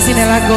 sini lagu.